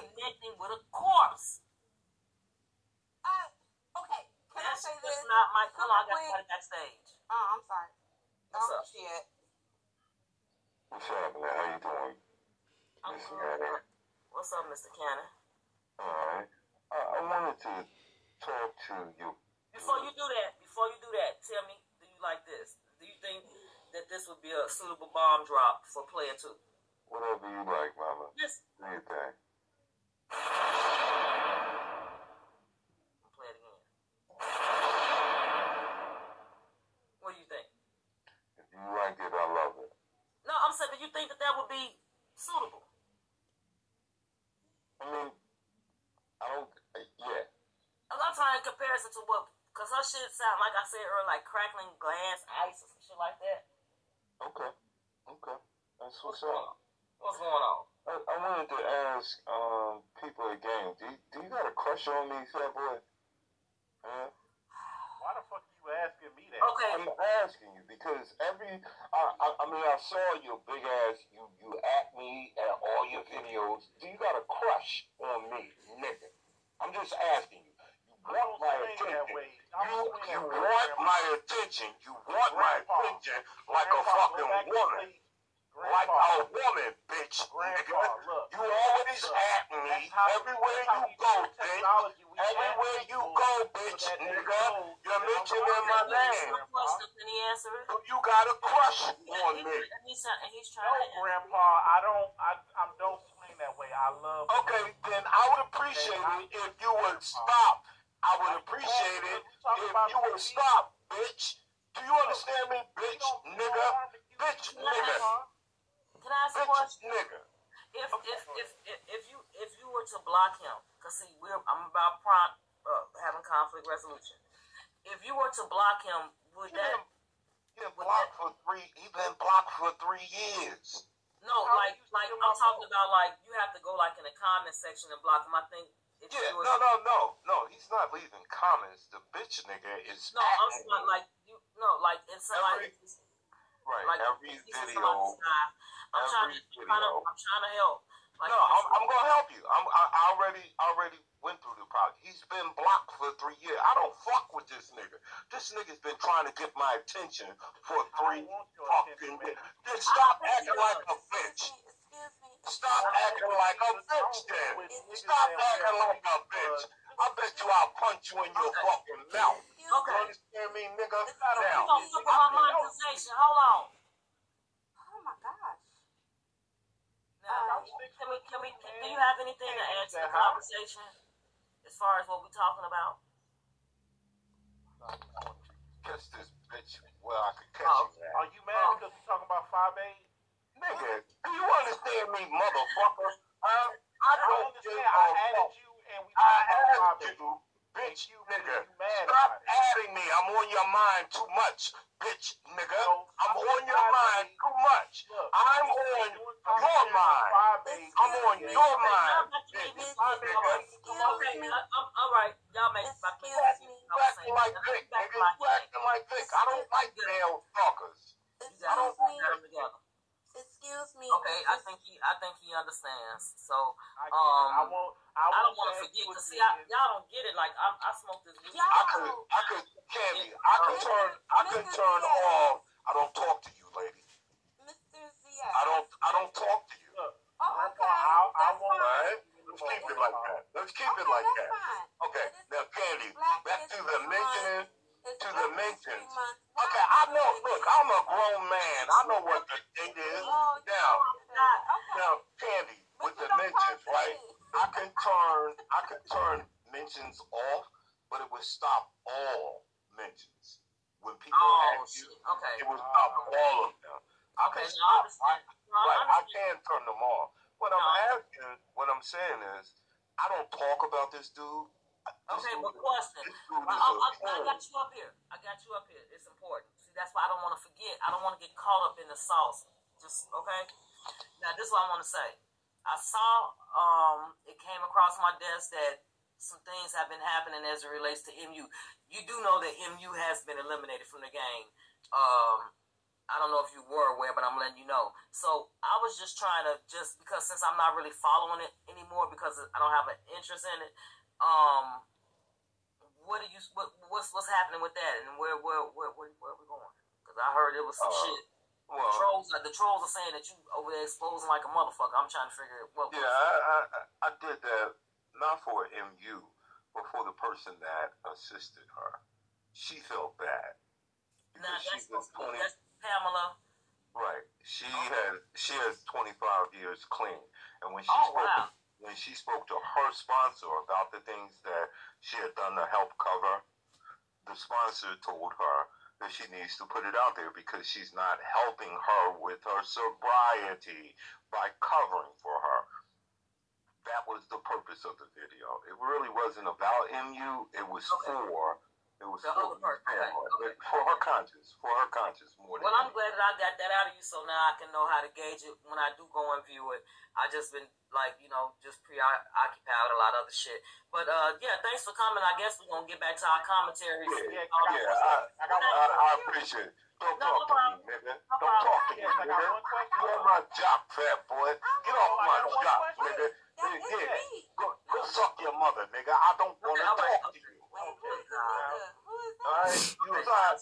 connecting with a corpse. Uh, okay. Can That's I say just this? not my. Come on, I got Quick. somebody backstage. Oh, I'm sorry. What's oh up? shit. What's happening? How you doing? I'm Mr. Cannon? What's up, Mr. Cannon? Alright. I, I wanted to talk to you. Before you do that, before you do that, tell me, do you like this? Do you think that this would be a suitable bomb drop for player two? Whatever you like, mama. Yes. Do your thing. Play it again. What do you think? If you like it, I love it. No, I'm saying, do you think that that would be suitable? I mean, I don't. Uh, yeah. I'm not trying to comparison to what, because her shit sound like I said earlier, like crackling glass, ice, or some shit like that. Okay. Okay. That's what's going up. on? What's going on? I, I wanted to ask um Um, people at game. Do you, do you got a crush on me, fat boy? Huh? Why the fuck are you asking me that? Okay, I'm asking you because every I, I I mean I saw your big ass you you at me at all your videos. Do you got a crush on me, nigga? I'm just asking you. You want my attention. that way. You, you want my attention. You want my attention like a Grandpa, go fucking back to woman. Sleep. Like a woman, bitch. Grandpa, look. You always Look, at me everywhere you go, bitch. Everywhere you go, bitch, nigga. You're that mentioning my he name. him a question, can he answer it? You got a crush on me. And he's, and he's No, trying to Grandpa, I don't. I, I don't swing that way. I love. Okay, then I would appreciate it if you would stop. I would appreciate it if you would stop, bitch. Do you understand me, bitch, nigga? Bitch, nigga. Can I ask a Bitch, nigga. If if if if, if you if you were to block him, cause see, we're I'm about prompt uh, having conflict resolution. If you were to block him, would that he been blocked for three. He been blocked for three years. no like you like I'm talking about like you have to go like in the comment section and block him. I think if Yeah, you were no, no, no, no. He's not leaving comments. The bitch nigga is. no, I'm me. like you no like it's like right. like every video. I'm trying, I'm trying to. I'm trying to help. Like, no, I'm, I'm gonna help you. I'm, I, I already already went through the problem. He's been blocked for three years. I don't fuck with this nigga. This nigga's been trying to get my attention for three fucking years. Stop acting like a bitch. Excuse me. Stop acting like a bitch, then. Stop acting like a bitch. I bet you I'll punch you in your fucking mouth. You Okay. me. understand me, nigga? You Now, fuck with my monetization. Hold on. Oh my gosh. Now, can we, can we, can, do you have anything to add to the conversation as far as what we're talking about? catch this bitch where I could catch Oh, you. Are you mad oh. because we talking about five eight? Nigga, do you understand me, motherfucker? Huh? I I don't understand. a I fuck. added you, and we I talking about asked five eight. you, bitch, You, nigga. you mad Stop about adding me. I'm on your mind too much, bitch, nigga. No, I'm I'm on acting like Vic. I don't like male fuckers. You got don't- Excuse me. them together. Excuse me. Okay, I think he, I think he understands. So I, Um, I won't. I, I don't want to forget. you Cause see, again. I, y'all don't get it. Like I, I smoked this weed. I could, I could, Candy, I could turn, I could turn off. I don't talk to you, lady. Mr. Z. I don't, I don't talk to you. Look, Oh, Grandpa, okay. I- I That's won't- fine. Alright? Let's keep it like that. Let's keep it like that. fine. Okay, now Candy, back to the History Month. mentioning. It's to Black the History mentions. Month. Okay, I know. Look, I'm a grown man. I know what the date is. Oh, Now, now, Candy, with mentions, right? I can turn, I can turn mentions off, but it would stop all mentions. When people Oh ask you. Okay. it would stop all of them. I Okay. can stop. I, understand. I right, I can turn them off. What I'm asking, what I'm saying is, I don't talk about this dude. Okay, but question. I, I, I, got you up here. I got you up here. It's important. See, that's why I don't want to forget. I don't want to get caught up in the sauce. Just okay. Now, this is what I want to say. I saw um it came across my desk that some things have been happening as it relates to MU. You do know that MU has been eliminated from the game. Um, I don't know if you were aware, but I'm letting you know. So I was just trying to just because since I'm not really following it anymore because I don't have an interest in it. Um, what are you? What, what's what's happening with that, and where where where where, where are we going? Because I heard it was some Uh, shit. Well, trolls, the trolls are saying that you over there exposing like a motherfucker. I'm trying to figure out what. yeah, I, I, I did that not for MU, but for the person that assisted her. She felt bad. Now Because that's she was to be 20 that's Pamela. Right. She Okay. has she has 25 years clean, and when she Oh spoke wow. When she spoke to her sponsor about the things that she had done to help cover, the sponsor told her that she needs to put it out there because she's not helping her with her sobriety by covering for her. That was the purpose of the video. It really wasn't about MU. It was for it was The for other person. Okay, okay. for her conscience, for her conscience more than Well, I'm glad that I got that out of you, so now I can know how to gauge it when I do go and view it. I just been like, you know, just preoccupied with a lot of other shit. But uh, yeah, thanks for coming. I guess we're gonna get back to our commentaries. Yeah, Yeah, Um, Yeah, I, I I, I appreciate it. Don't No, no talk to me, nigga. No Don't talk to me, Yes, I got nigga. question. You're my job, fat boy. Get off my job, nigga. Yeah. Go, go suck your mother, nigga. I don't want to talk to you. All right, you was high.